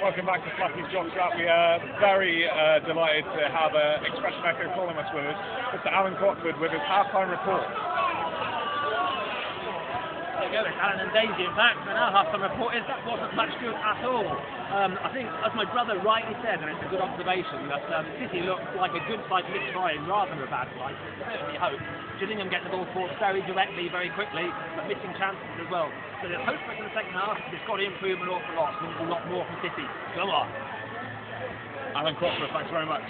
Welcome back to Flacky's Jockstrap. We are very uh, delighted to have uh, Express and Echo columnist with us, Mr. Alan Crockford, with his halftime report. Go, it's Alan and Daisy. In fact, and our half-time report is that wasn't much good at all. Um, I think, as my brother rightly said, and it's a good observation, that um, City looked like a good side mid-trying rather than a bad side. Certainly hope. Gillingham get the ball forward very directly, very quickly, but missing chances as well. So there's hope for in the second half. It's got to improve an awful lot, an awful lot more from City. Go on. Alan Crockford, thanks very much.